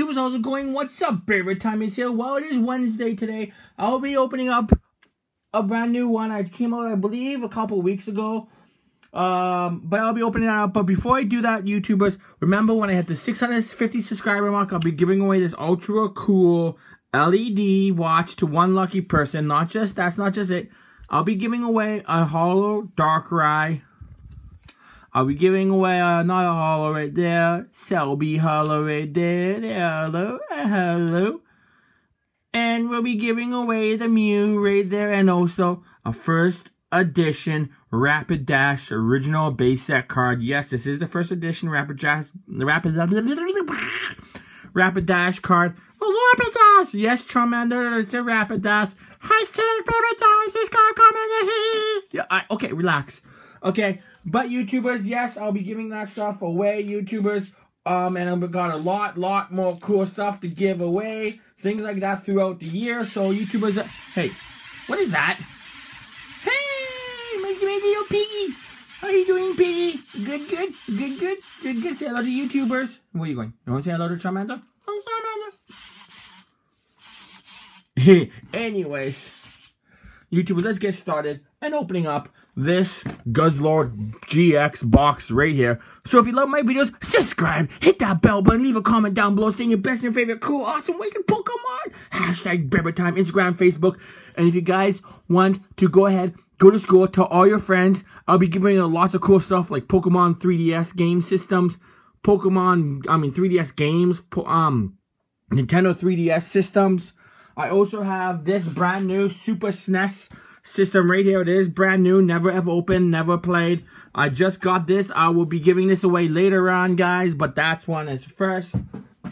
YouTubers, how's it going? What's up? Favorite time is here. Well, it is Wednesday today. I'll be opening up a brand new one. I came out, I believe, a couple weeks ago. Um, but I'll be opening that up. But before I do that, YouTubers, remember when I hit the 650 subscriber mark, I'll be giving away this ultra cool LED watch to one lucky person. Not just, that's not just it. I'll be giving away a Holo Darkrai I'll be giving away another holo right there. Celebi holo right there. Hello. Hello. And we'll be giving away the Mew right there. And also a first edition Rapidash original base set card. Yes, this is the first edition Rapidash. Rapid, Rapidash card. Rapidash! Yes, Charmander, it's a Rapidash. Hashtag Rapidash, this card coming. yeah, I, okay, relax. Okay, but YouTubers, yes, I'll be giving that stuff away, YouTubers. Um, and I've got a lot, lot more cool stuff to give away. Things like that throughout the year. So YouTubers, uh, hey, what is that? Hey, my, my little piggy. How are you doing, piggy? Good, good, good, good, good, good. Say hello to YouTubers. Where are you going? You want to say hello to Charmander? Oh, Charmander. Anyways, YouTubers, let's get started and opening up this Guzzlord GX box right here. So if you love my videos, subscribe, hit that bell button, leave a comment down below saying your best and favorite cool, awesome, wicked Pokemon. Hashtag Bear Time, Instagram, Facebook. And if you guys want to go ahead, go to school, tell all your friends. I'll be giving you lots of cool stuff like Pokemon 3DS game systems, Pokemon, I mean 3DS games, um, Nintendo 3DS systems. I also have this brand new Super SNES system right here. It is brand new, never ever opened, never played. I just got this. I will be giving this away later on, guys, but that's one is first.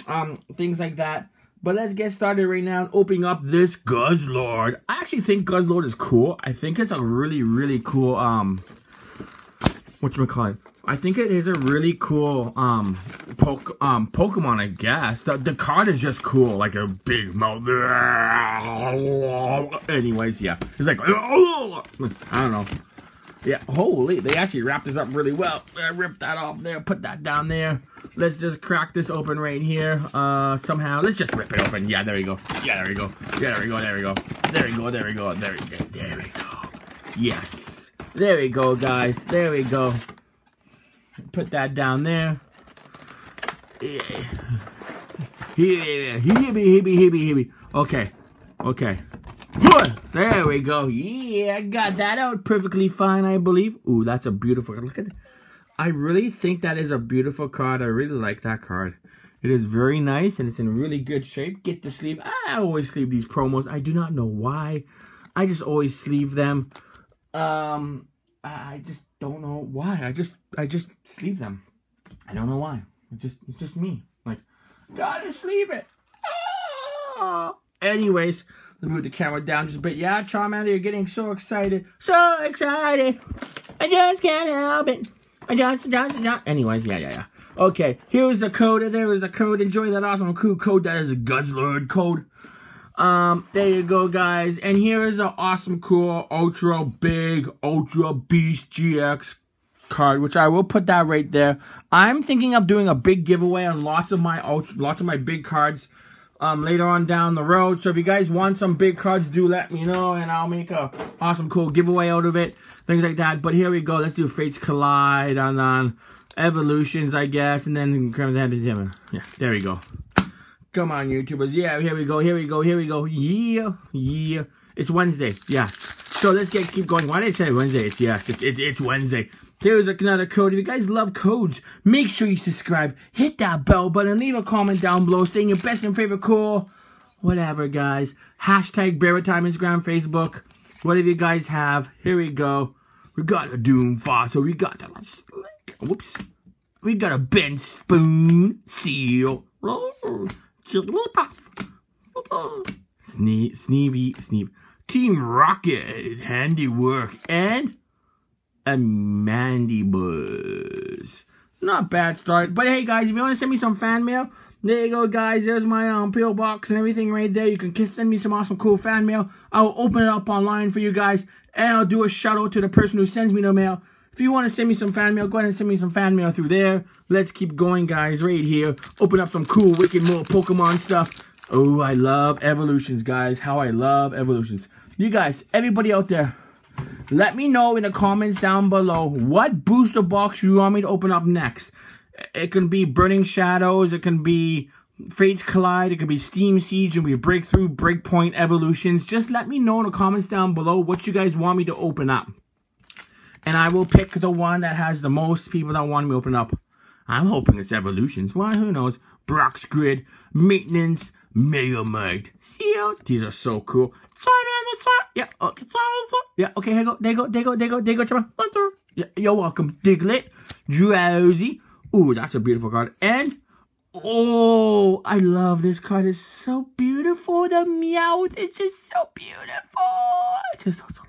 Um, things like that. But let's get started right now opening up this Guzzlord. I actually think Guzzlord is cool. I think it's a really, really cool, um, whatchamacallit. I think it is a really cool, um, poke, um, Pokemon, I guess. The, the card is just cool, like a big mouth. Anyways, yeah. It's like, I don't know. Yeah, holy, they actually wrapped this up really well. Ripped that off there, put that down there. Let's just crack this open right here. Uh, somehow, let's just rip it open. Yeah, there we go. Yeah, there we go. Yeah, there we go, there we go. There we go, there we go, there we go, there we go. Yes. There we go, guys. There we go. Put that down there. Yeah. Here, here, here, here, Okay. Okay. There we go. Yeah, I got that out perfectly fine, I believe. Ooh, that's a beautiful card. Look at it. I really think that is a beautiful card. I really like that card. It is very nice and it's in really good shape. Get the sleeve. I always sleeve these promos. I do not know why. I just always sleeve them. Um, I just don't know why. I just I just sleeve them. I don't know why. It just it's just me. Like, gotta sleeve it. Ah! Anyways, let me move the camera down just a bit. Yeah, Charmander, you're getting so excited. So excited. I just can't help it. I just, just, just. Anyways, yeah, yeah, yeah. Okay, here's the code. There is the code. Enjoy that awesome cool code. That is a Guzzlord code. Um, there you go, guys. And here is an awesome, cool, ultra big, ultra beast GX card, which I will put that right there. I'm thinking of doing a big giveaway on lots of my ultra, lots of my big cards um, later on down the road. So if you guys want some big cards, do let me know, and I'll make a awesome, cool giveaway out of it, things like that. But here we go. Let's do Fates Collide and then Evolutions, I guess, and then yeah, there we go. Come on, YouTubers. Yeah, here we go. Here we go. Here we go. Yeah, yeah. It's Wednesday. Yeah. So let's get keep going. Why did I say Wednesday? It's yes. It's, it, it's Wednesday. Here's another code. If you guys love codes, make sure you subscribe, hit that bell button, leave a comment down below saying your best and favorite cool, whatever, guys. Hashtag Time, Instagram, Facebook, whatever you guys have. Here we go. We got a Dome Fossil. We got a whoops. We got a Ben Spoon seal. Oh. Jigglypuff. Sne Sneevy, Sneeve. Team Rocket, handiwork, and a Mandibuzz. Not bad start. But hey, guys, if you want to send me some fan mail, there you go, guys. There's my um, PO box and everything right there. You can send me some awesome, cool fan mail. I'll open it up online for you guys, and I'll do a shout out to the person who sends me the mail. If you want to send me some fan mail, go ahead and send me some fan mail through there. Let's keep going, guys, right here. Open up some cool, wicked, more Pokemon stuff. Oh, I love evolutions, guys. How I love evolutions. You guys, everybody out there, let me know in the comments down below what booster box you want me to open up next. It can be Burning Shadows. It can be Fates Collide. It could be Steam Siege. It could be Breakthrough, Breakpoint, Evolutions. Just let me know in the comments down below what you guys want me to open up. And I will pick the one that has the most people that want me to open up. I'm hoping it's Evolutions. Well, who knows? Brock's Grit, Maintenance, Megamind, Seal. These are so cool. Yeah, okay. Yeah, okay, here go. There go, there go, there go, there go, Yeah, you're welcome. Diglett, Drowzee. Ooh, that's a beautiful card. And, oh, I love this card. It's so beautiful. The Meowth, it's just so beautiful. It's just, at that.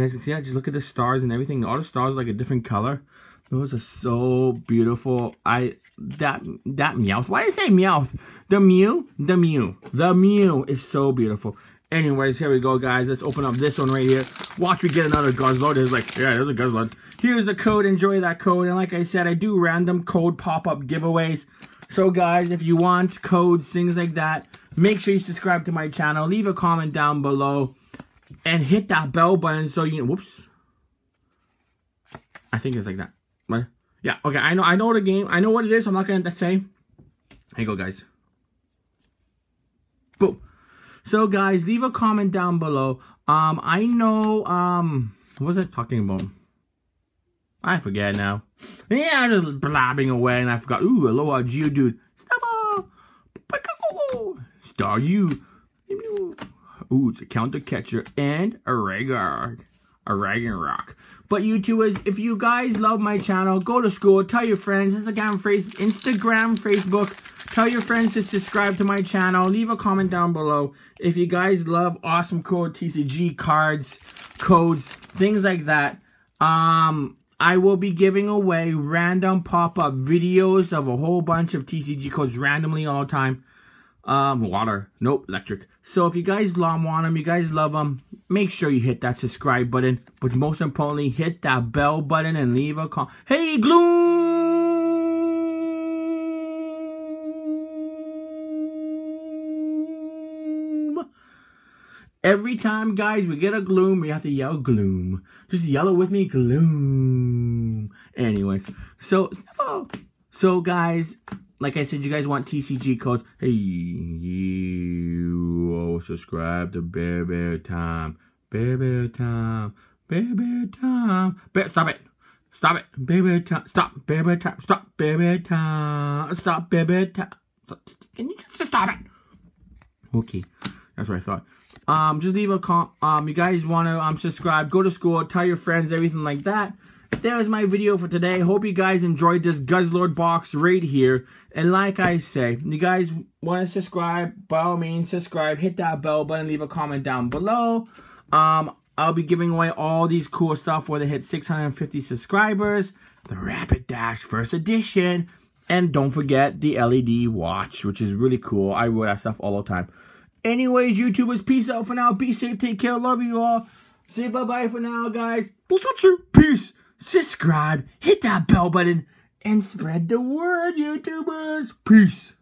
You guys can see that? Just look at the stars and everything. All the stars like a different color. Those are so beautiful. I that that Meowth. Why did I say Meowth? The Mew, the Mew, the Mew is so beautiful. Anyways, here we go, guys. Let's open up this one right here. Watch me get another Guzzlord. There's like, yeah, there's a Guzzlord. Here's the code. Enjoy that code. And like I said, I do random code pop-up giveaways. So, guys, if you want codes, things like that, make sure you subscribe to my channel. Leave a comment down below. And hit that bell button so you... Whoops. I think it's like that. What? Yeah, okay. I know I know the game. I know what it is. I'm not to say. Here you go, guys. Boom. So guys, leave a comment down below. Um, I know, um, what was I talking about? I forget now. Yeah, I'm just blabbing away and I forgot. Ooh, aloha, Geodude. Star Staryu. Ooh, it's a counter catcher and a Rhaegar. A Ragnarok. But YouTubers, if you guys love my channel, go to school, tell your friends, Instagram, Instagram, Facebook, Tell your friends to subscribe to my channel. Leave a comment down below. If you guys love awesome cool TCG cards, codes, things like that. Um, I will be giving away random pop-up videos of a whole bunch of TCG codes randomly all the time. Um, water. Nope, electric. So if you guys want them, you guys love them, make sure you hit that subscribe button. But most importantly, hit that bell button and leave a comment. Hey, Gloom! Every time, guys, we get a gloom, we have to yell gloom. Just yell it with me, gloom. Anyways, so, oh, so guys, like I said, you guys want TCG codes. Hey, you subscribe to Bear Bear Time. Bear Bear Time. Bear Bear Time. Bear, stop it. Stop it. Bear Bear Time. Stop. Bear Bear Time. Stop. Bear Bear Time. Stop. Bear Bear Time. Can you just stop it? Okay. That's what I thought. Um, just leave a com. Um, you guys want to um subscribe, go to school, tell your friends, everything like that. There's my video for today. Hope you guys enjoyed this Guzzlord box right here. And like I say, you guys want to subscribe, by all means, subscribe. Hit that bell button. Leave a comment down below. Um, I'll be giving away all these cool stuff where they hit 650 subscribers. The Rapidash First Edition. And don't forget the LED watch, which is really cool. I wear that stuff all the time. Anyways, YouTubers, peace out for now. Be safe, take care, love you all. Say bye-bye for now, guys. We'll touch you. Peace. Subscribe, hit that bell button, and spread the word, YouTubers. Peace.